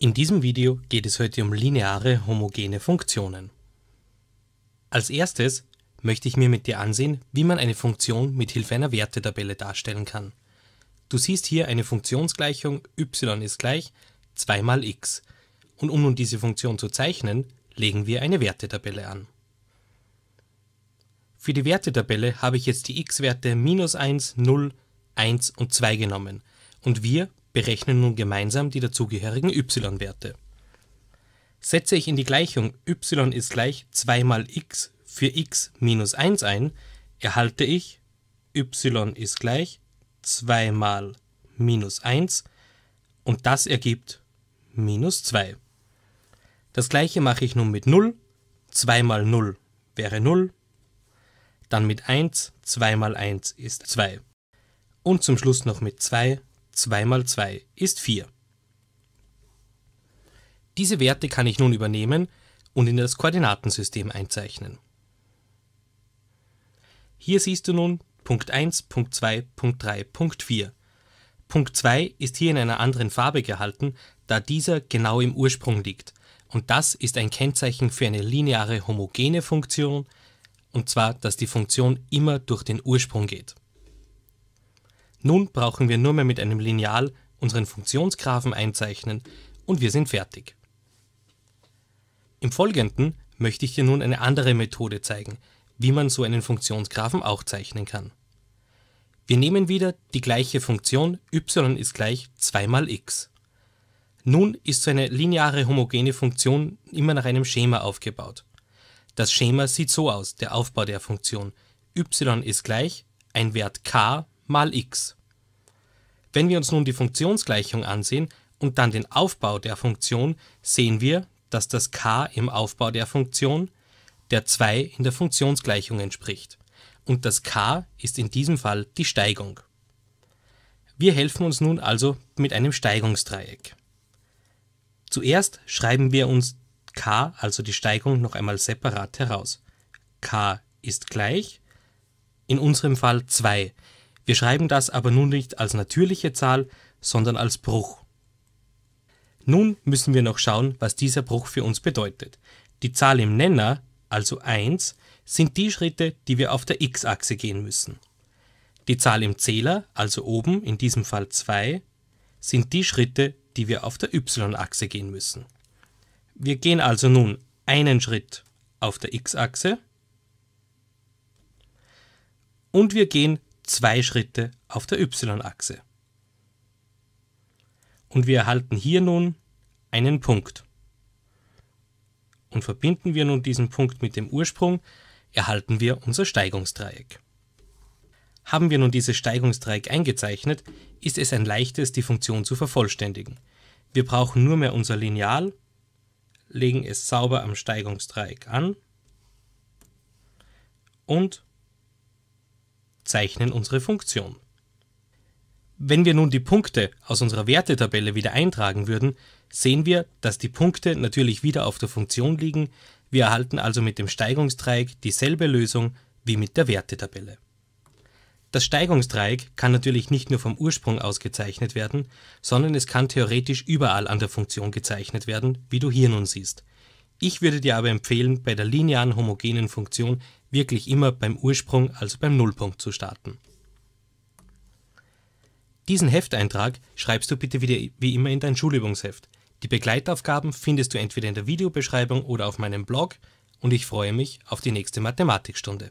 In diesem Video geht es heute um lineare homogene Funktionen. Als erstes möchte ich mir mit dir ansehen, wie man eine Funktion mit Hilfe einer Wertetabelle darstellen kann. Du siehst hier eine Funktionsgleichung y ist gleich 2 mal x und um nun diese Funktion zu zeichnen, legen wir eine Wertetabelle an. Für die Wertetabelle habe ich jetzt die x-Werte minus 1, 0, 1 und 2 genommen und wir berechnen nun gemeinsam die dazugehörigen y-Werte. Setze ich in die Gleichung y ist gleich 2 mal x für x minus 1 ein, erhalte ich y ist gleich 2 mal minus 1 und das ergibt minus 2. Das gleiche mache ich nun mit 0. 2 mal 0 wäre 0. Dann mit 1, 2 mal 1 ist 2. Und zum Schluss noch mit 2, 2 mal 2 ist 4. Diese Werte kann ich nun übernehmen und in das Koordinatensystem einzeichnen. Hier siehst du nun Punkt 1, Punkt 2, Punkt 3, Punkt 4. Punkt 2 ist hier in einer anderen Farbe gehalten, da dieser genau im Ursprung liegt. Und das ist ein Kennzeichen für eine lineare homogene Funktion, und zwar, dass die Funktion immer durch den Ursprung geht. Nun brauchen wir nur mehr mit einem Lineal unseren Funktionsgraphen einzeichnen und wir sind fertig. Im Folgenden möchte ich dir nun eine andere Methode zeigen, wie man so einen Funktionsgraphen auch zeichnen kann. Wir nehmen wieder die gleiche Funktion y ist gleich 2 mal x. Nun ist so eine lineare homogene Funktion immer nach einem Schema aufgebaut. Das Schema sieht so aus, der Aufbau der Funktion. y ist gleich ein Wert k mal x. Wenn wir uns nun die Funktionsgleichung ansehen und dann den Aufbau der Funktion, sehen wir, dass das k im Aufbau der Funktion der 2 in der Funktionsgleichung entspricht. Und das k ist in diesem Fall die Steigung. Wir helfen uns nun also mit einem Steigungsdreieck. Zuerst schreiben wir uns k, also die Steigung, noch einmal separat heraus. k ist gleich, in unserem Fall 2. Wir schreiben das aber nun nicht als natürliche Zahl, sondern als Bruch. Nun müssen wir noch schauen, was dieser Bruch für uns bedeutet. Die Zahl im Nenner also 1, sind die Schritte, die wir auf der x-Achse gehen müssen. Die Zahl im Zähler, also oben, in diesem Fall 2, sind die Schritte, die wir auf der y-Achse gehen müssen. Wir gehen also nun einen Schritt auf der x-Achse und wir gehen zwei Schritte auf der y-Achse. Und wir erhalten hier nun einen Punkt und verbinden wir nun diesen Punkt mit dem Ursprung, erhalten wir unser Steigungsdreieck. Haben wir nun dieses Steigungsdreieck eingezeichnet, ist es ein leichtes, die Funktion zu vervollständigen. Wir brauchen nur mehr unser Lineal, legen es sauber am Steigungsdreieck an und zeichnen unsere Funktion. Wenn wir nun die Punkte aus unserer Wertetabelle wieder eintragen würden, sehen wir, dass die Punkte natürlich wieder auf der Funktion liegen, wir erhalten also mit dem Steigungsdreieck dieselbe Lösung wie mit der Wertetabelle. Das Steigungsdreieck kann natürlich nicht nur vom Ursprung aus gezeichnet werden, sondern es kann theoretisch überall an der Funktion gezeichnet werden, wie du hier nun siehst. Ich würde dir aber empfehlen, bei der linearen homogenen Funktion wirklich immer beim Ursprung, also beim Nullpunkt zu starten. Diesen Hefteintrag schreibst du bitte wieder wie immer in dein Schulübungsheft. Die Begleitaufgaben findest du entweder in der Videobeschreibung oder auf meinem Blog und ich freue mich auf die nächste Mathematikstunde.